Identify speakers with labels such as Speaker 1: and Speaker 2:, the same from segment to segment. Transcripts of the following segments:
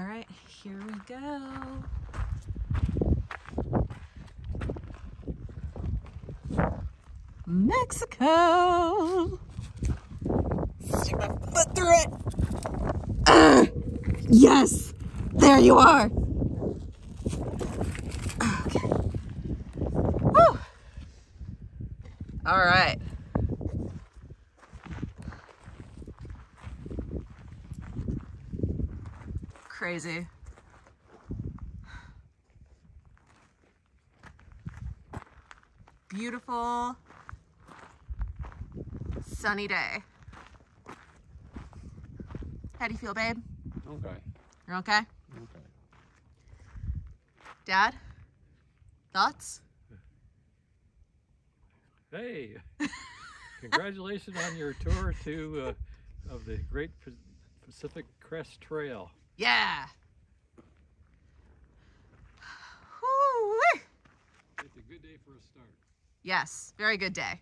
Speaker 1: All right, here we go. Mexico. Stick my foot through it. Uh, yes, there you are. Okay. Woo. All right. Crazy. Beautiful sunny day. How do you feel, babe?
Speaker 2: Okay.
Speaker 1: You're okay?
Speaker 3: Okay.
Speaker 1: Dad? Thoughts?
Speaker 4: Hey, congratulations on your tour to uh, of the Great Pacific Crest Trail.
Speaker 1: Yeah. Woo-wee.
Speaker 4: It's a good day for a start.
Speaker 1: Yes, very good day.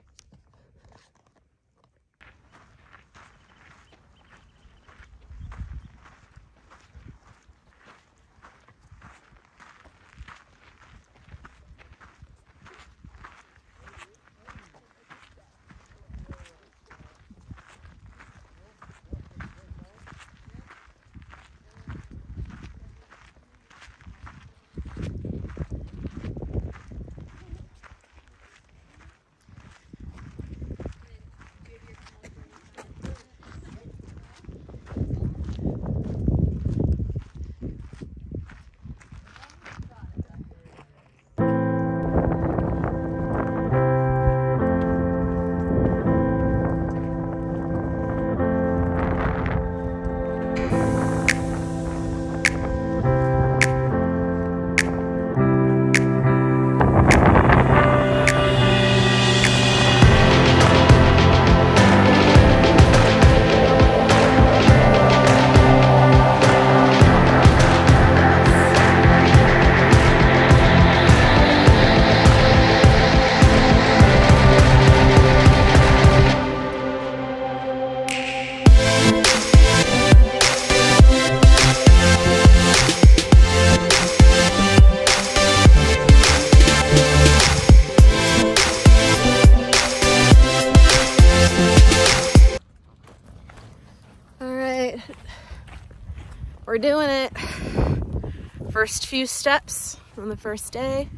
Speaker 1: Few steps on the first day.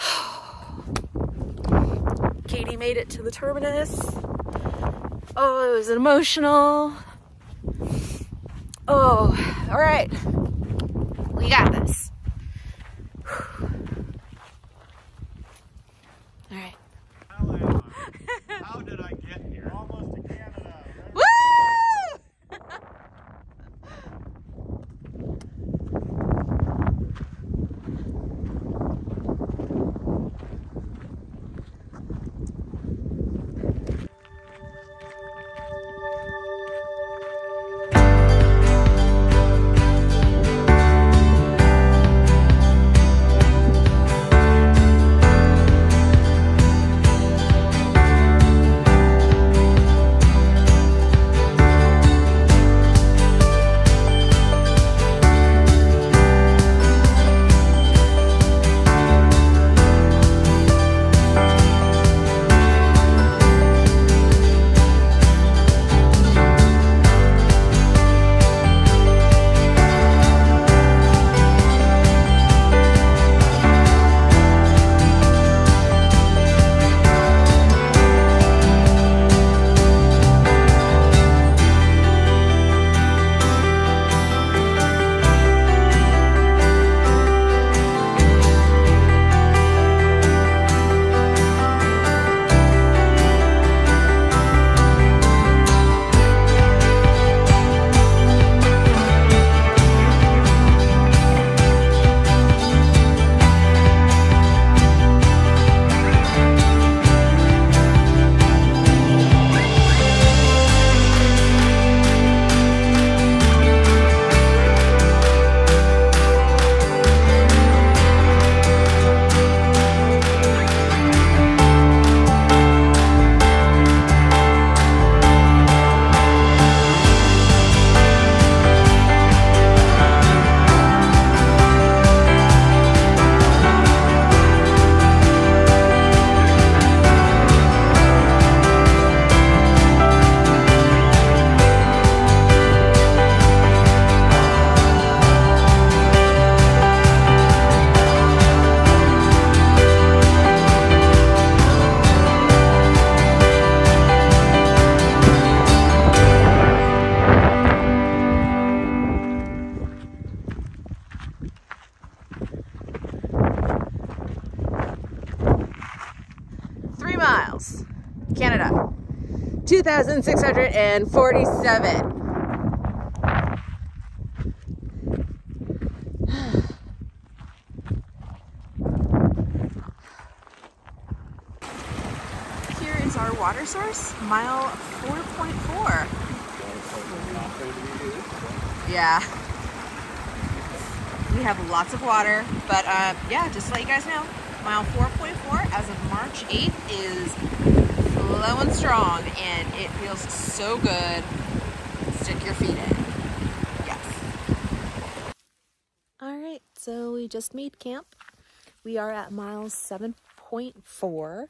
Speaker 1: Katie made it to the terminus. Oh, it was emotional. Oh, all right. We got this. 2,647. Here is our water source, mile 4.4. Yeah. We have lots of water, but uh, yeah, just to let you guys know, mile 4.4 as of March 8th is flowing strong and it feels so good. Stick your feet in. Yes. All right, so we just made camp. We are at mile 7.4.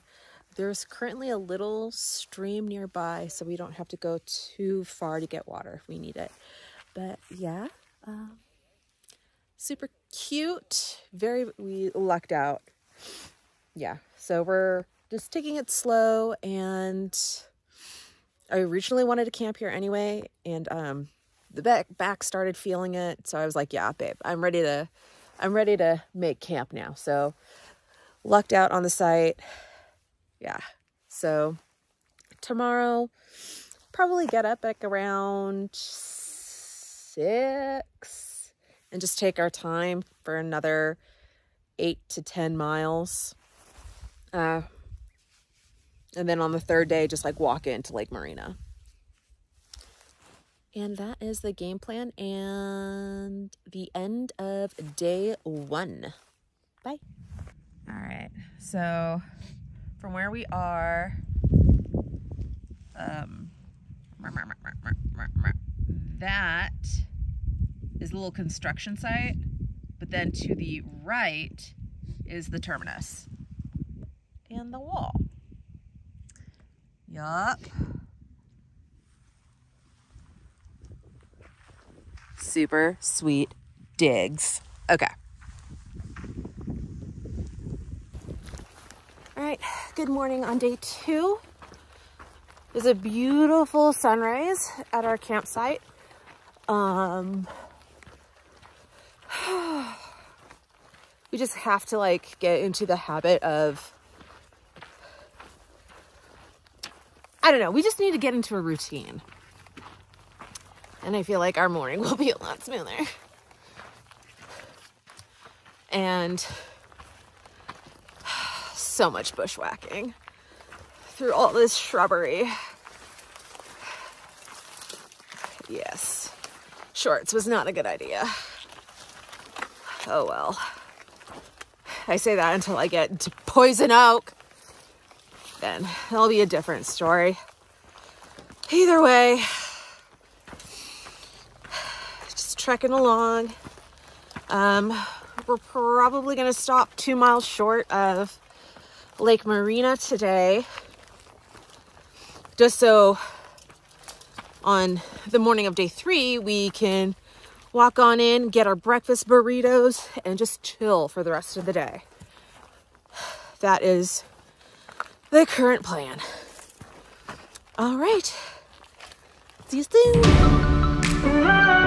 Speaker 1: There's currently a little stream nearby, so we don't have to go too far to get water if we need it. But yeah, um, super cute. Very, we lucked out. Yeah, so we're just taking it slow and I originally wanted to camp here anyway and um the back back started feeling it so I was like yeah babe I'm ready to I'm ready to make camp now. So lucked out on the site. Yeah so tomorrow probably get up like around six and just take our time for another eight to ten miles. Uh and then on the third day, just like walk into Lake Morena. And that is the game plan and the end of day one. Bye. All right. So from where we are, um, that is a little construction site, but then to the right is the terminus and the wall. Yup. Super sweet digs. Okay. All right, good morning on day two. There's a beautiful sunrise at our campsite. Um, we just have to like get into the habit of I don't know. We just need to get into a routine. And I feel like our morning will be a lot smoother. And so much bushwhacking through all this shrubbery. Yes, shorts was not a good idea. Oh well. I say that until I get to poison oak then. It'll be a different story. Either way, just trekking along. Um, we're probably going to stop two miles short of Lake Morena today. Just so on the morning of day three, we can walk on in, get our breakfast burritos, and just chill for the rest of the day. That is the current plan. All right. See you soon.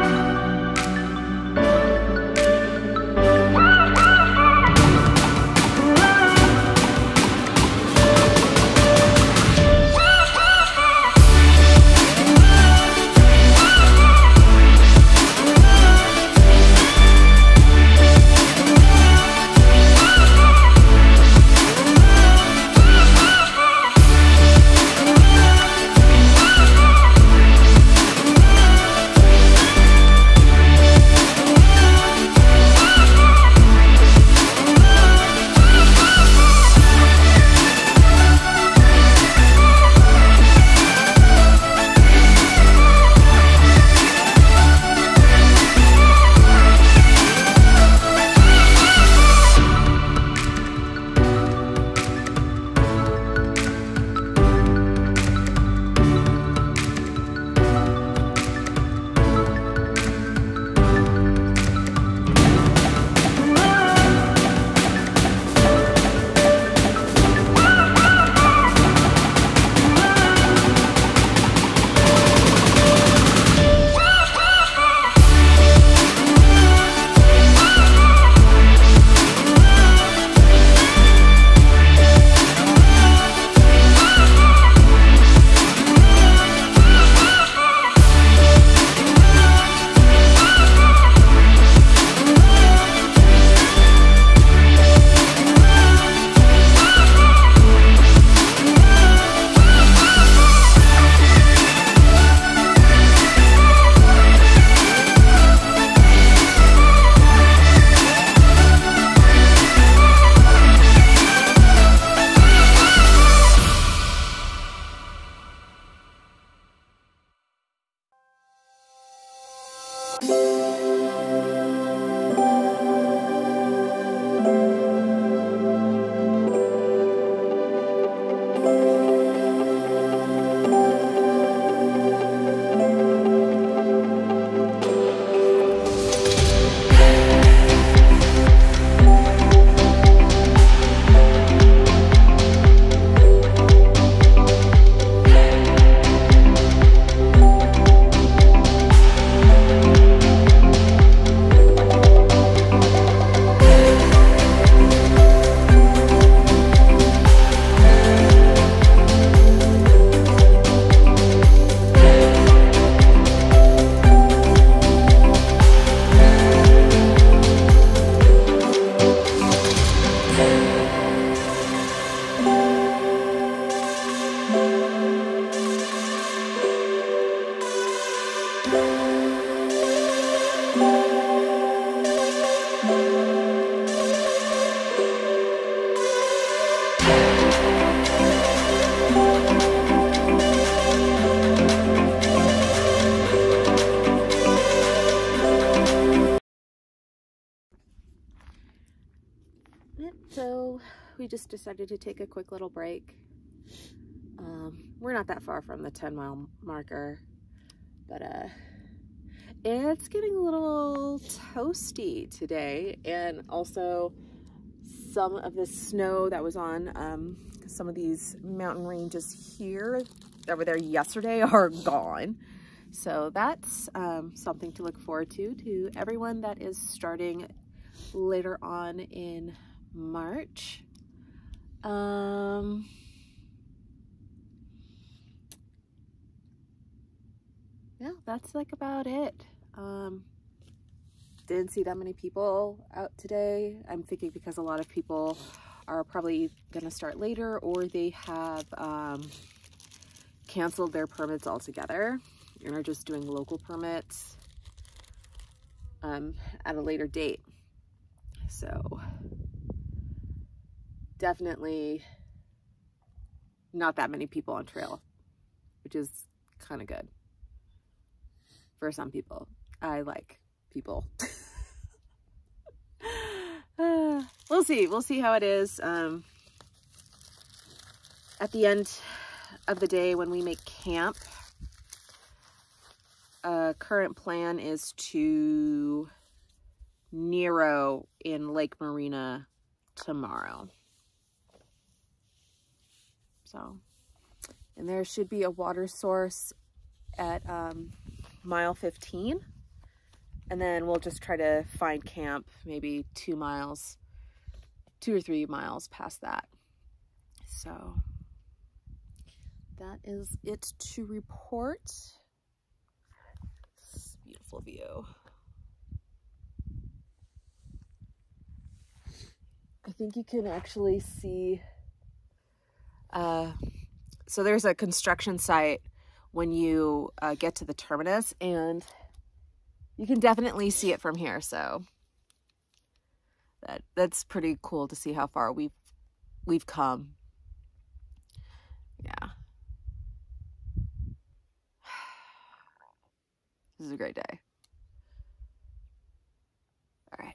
Speaker 1: Just decided to take a quick little break. Um, we're not that far from the 10 mile marker, but uh, it's getting a little toasty today. And also some of the snow that was on um, some of these mountain ranges here that were there yesterday are gone. So that's um, something to look forward to, to everyone that is starting later on in March. Um, yeah, that's like about it. Um, didn't see that many people out today. I'm thinking because a lot of people are probably going to start later or they have um, canceled their permits altogether and are just doing local permits um, at a later date. So definitely not that many people on trail, which is kind of good for some people. I like people. uh, we'll see. We'll see how it is. Um, at the end of the day when we make camp, uh, current plan is to Nero in Lake Morena tomorrow. So, and there should be a water source at um, mile 15. And then we'll just try to find camp maybe two miles, two or three miles past that. So that is it to report. Beautiful view. I think you can actually see, uh, so there's a construction site when you uh, get to the terminus and you can definitely see it from here. So that that's pretty cool to see how far we've we've come. Yeah. This is a great day. All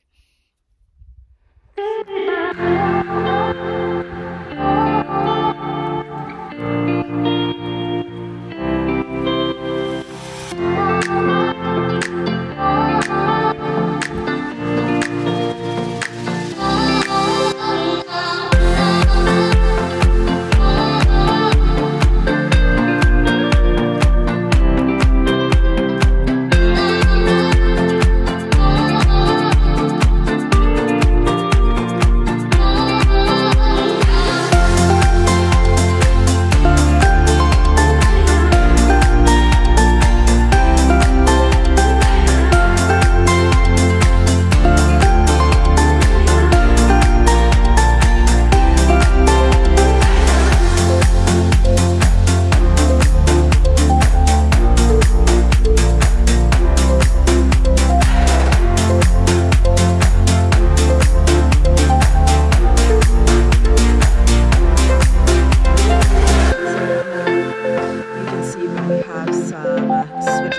Speaker 1: right.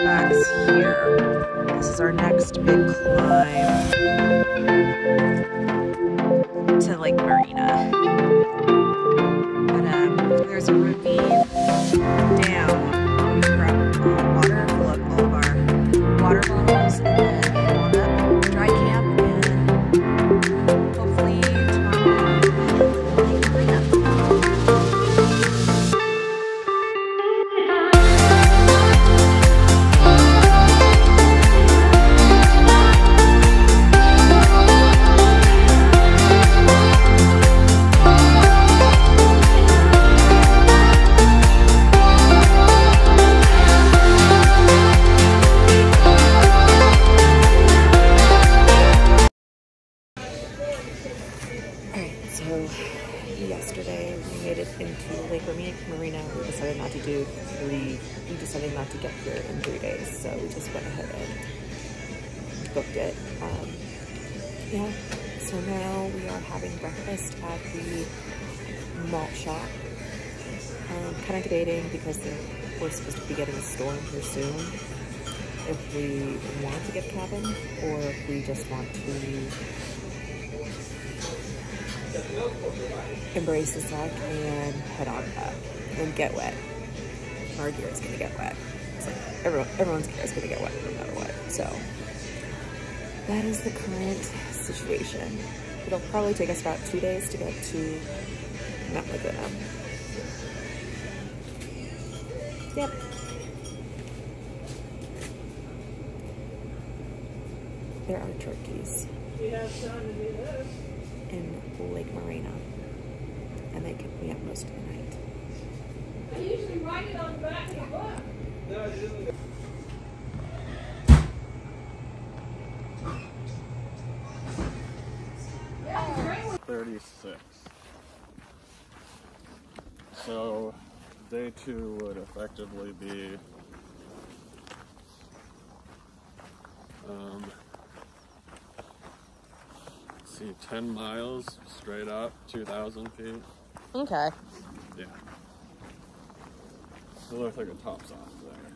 Speaker 1: tracks here. This is our next big climb to Lake Morena. So yesterday we made it into Lake Ramina Morena. We decided not to do three, we decided not to get here in three days. So we just went ahead and booked it. Um, yeah, so now we are having breakfast at the malt shop. Um, kind of debating because we're supposed to be getting a storm here soon. If we want to get a cabin or if we just want to embrace the suck and head on up and get wet. Our gear is gonna get wet. It's like everyone, everyone's gear is gonna get wet no matter what. So that is the current situation. It'll probably take us about two days to get to Mount Laguna. Yep. There are turkeys in Lake Morena. and they kept me up most of the night. I usually write it on the back of the book.
Speaker 2: Thirty-six. So, day two would effectively be 10 miles straight up, 2,000 feet.
Speaker 1: Okay.
Speaker 2: Yeah. It looks like a top off there.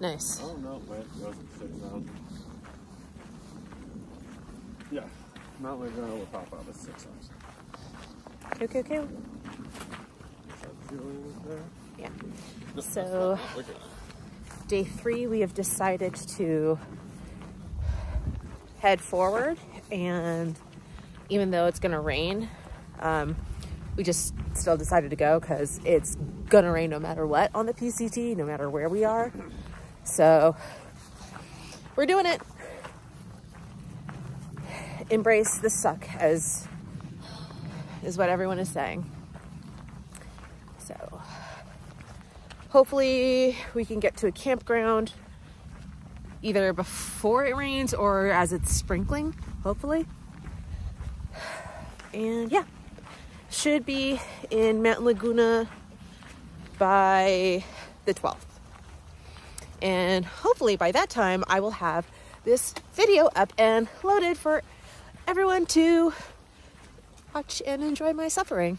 Speaker 1: Nice.
Speaker 2: Oh, no, wait, it wasn't 6,000. Yeah, Mount Lebanon will pop up at 6,000.
Speaker 1: Cool, cool, cool. Yeah.
Speaker 2: No, so,
Speaker 1: day three, we have decided to head forward and even though it's gonna rain, um, we just still decided to go because it's gonna rain no matter what on the PCT, no matter where we are. So we're doing it. Embrace the suck, as is what everyone is saying. So hopefully we can get to a campground either before it rains or as it's sprinkling, hopefully. And yeah, should be in Mount Laguna by the 12th. And hopefully by that time, I will have this video up and loaded for everyone to watch and enjoy my suffering.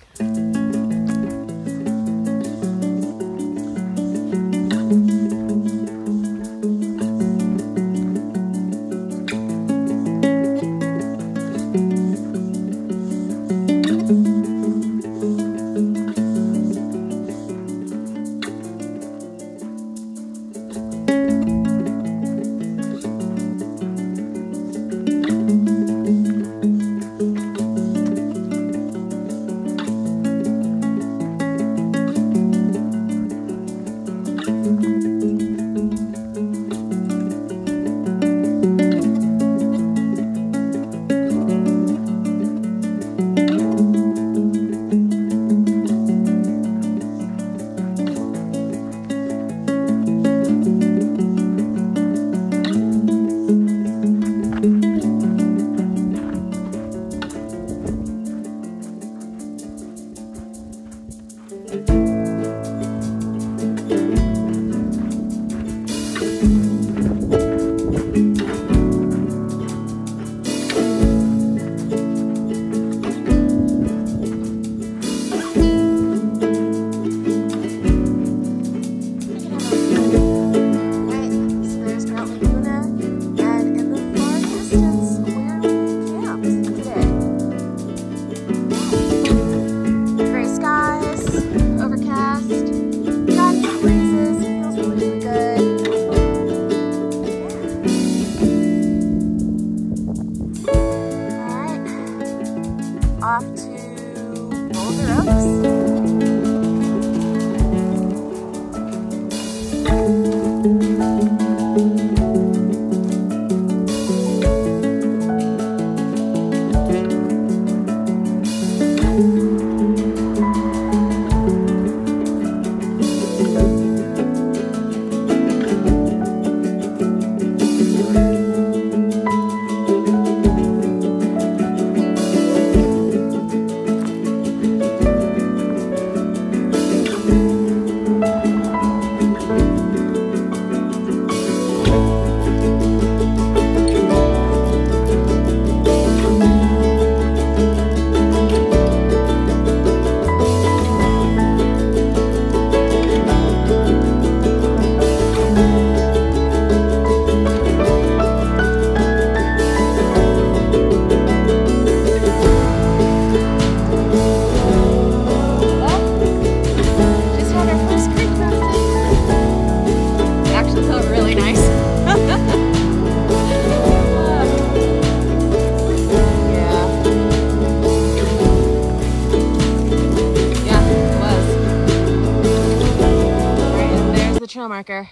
Speaker 1: Trail marker.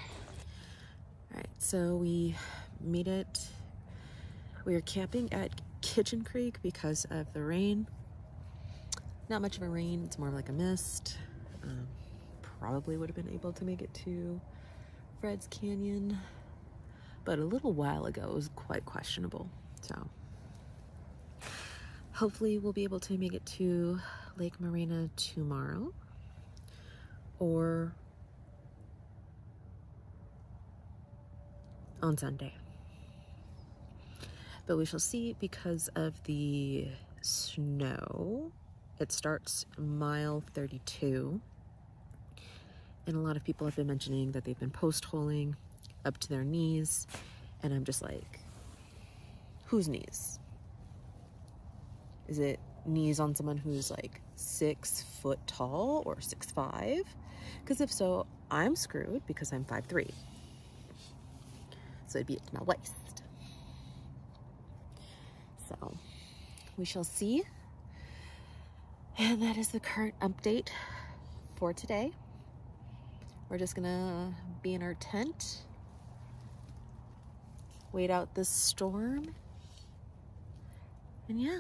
Speaker 1: All right, so we made it. We are camping at Kitchen Creek because of the rain. Not much of a rain, it's more of like a mist. Um, probably would have been able to make it to Fred's Canyon, but a little while ago it was quite questionable. So hopefully we'll be able to make it to Lake Morena tomorrow or on Sunday. But we shall see because of the snow. It starts mile 32. And a lot of people have been mentioning that they've been post holing up to their knees. And I'm just like, whose knees? Is it knees on someone who's like six foot tall or six five? Because if so, I'm screwed because I'm five three. So it'd be at my waist. So we shall see. And that is the current update for today. We're just gonna be in our tent, wait out this storm, and yeah.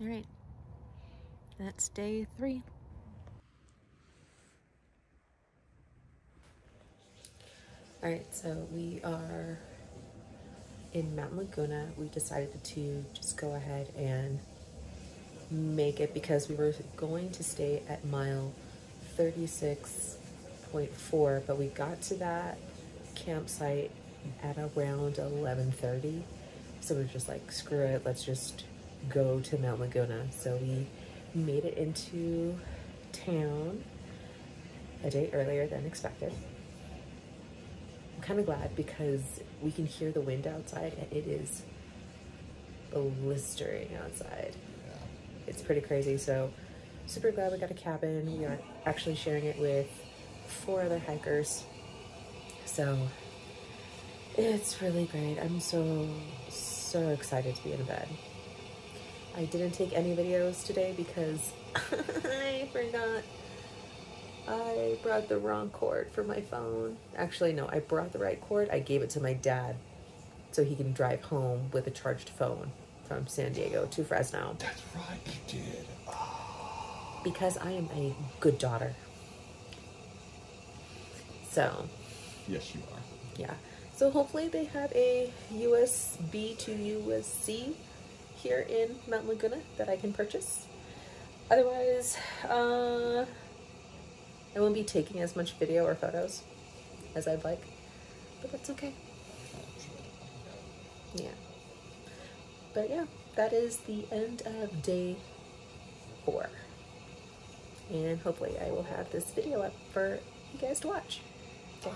Speaker 1: All right, that's day three. All right, so we are in Mount Laguna. We decided to just go ahead and make it because we were going to stay at mile 36.4, but we got to that campsite at around 11:30. So we are just like, screw it, let's just go to Mount Laguna. So we made it into town a day earlier than expected. I'm kind of glad because we can hear the wind outside and it is blistering outside. It's pretty crazy. So super glad we got a cabin. We are actually sharing it with four other hikers. So it's really great. I'm so, so excited to be in bed. I didn't take any videos today because I forgot I brought the wrong cord for my phone. Actually, no, I brought the right cord. I gave it to my dad so he can drive home with a charged phone from San Diego to Fresno.
Speaker 3: That's right, you did.
Speaker 1: Because I am a good daughter. So,
Speaker 3: Yes, you are.
Speaker 1: yeah. So hopefully they have a USB to USC here in Mount Laguna that I can purchase. Otherwise, uh, I won't be taking as much video or photos as I'd like, but that's okay. Yeah. But yeah, that is the end of day four. And hopefully I will have this video up for you guys to watch. Okay.